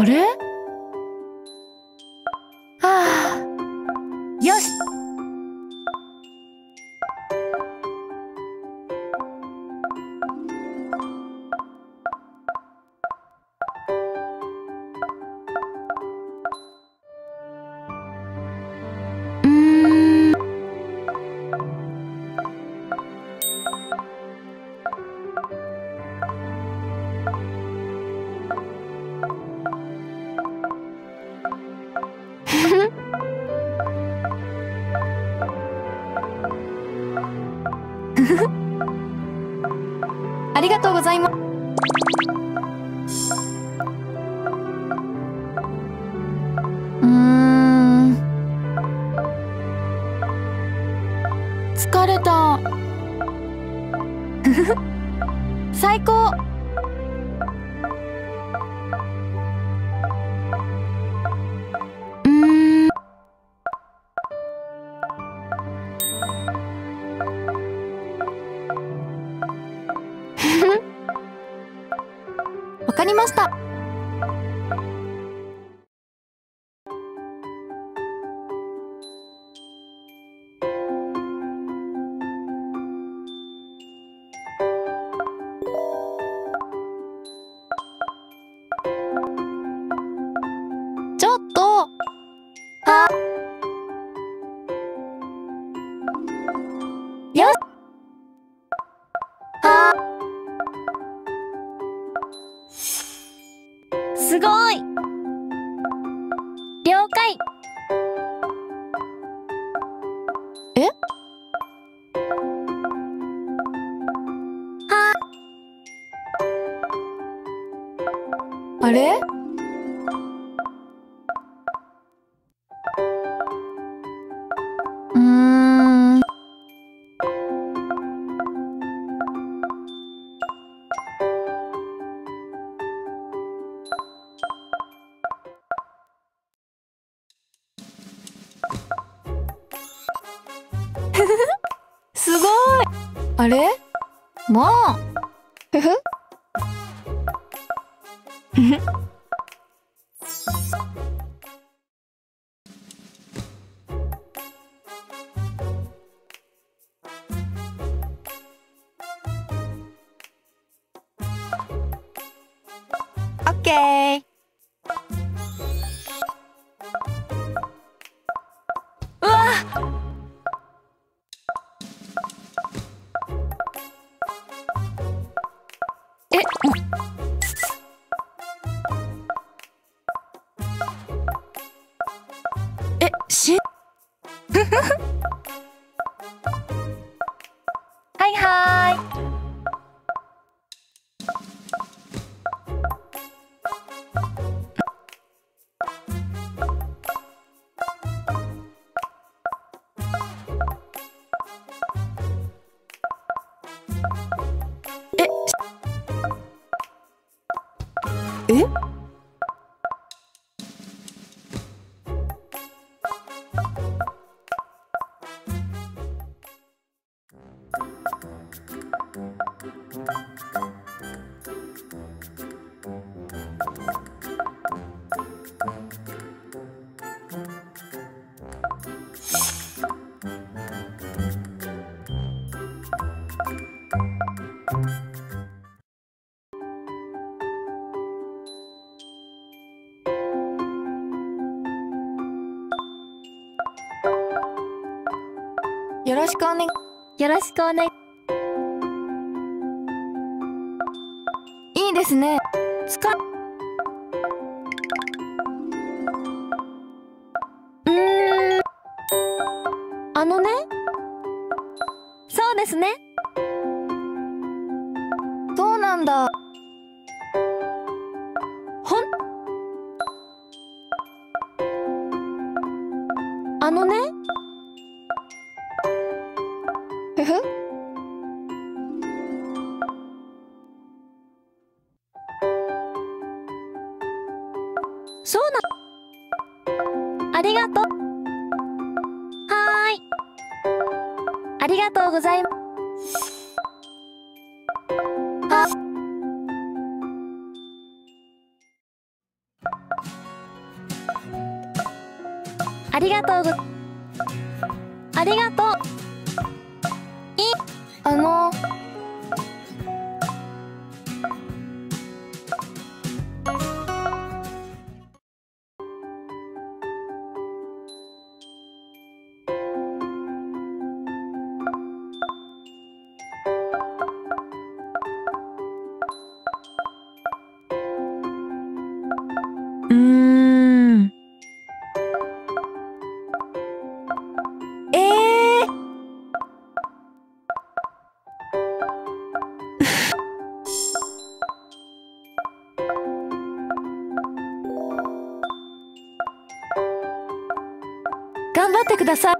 あれ？ありがとうございます。うん。疲れた。最高。ました。すごい。了解。え？はあ。れ？いあれ？もうふふ。ふふ。オッケーはいよろしくお願い。よろしくお願い。いいですね。つかうーん。あのね。そうですねなんだ。ほん。あのね。ふふ。そうな。ありがとう。はーい。ありがとうございます。ありがとうありがとう。頑張ってください。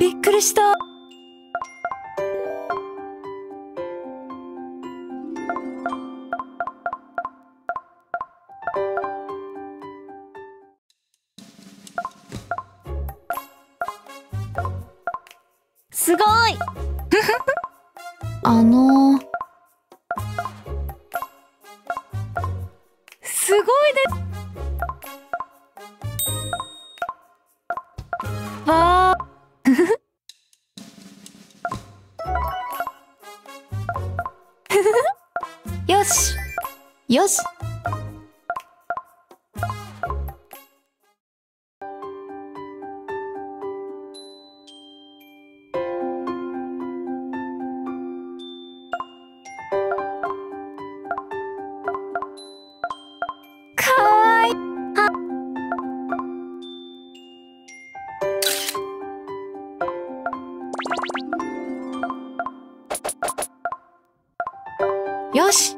びっくりした。すごい。あのー。すごいです。よし。よし。よし。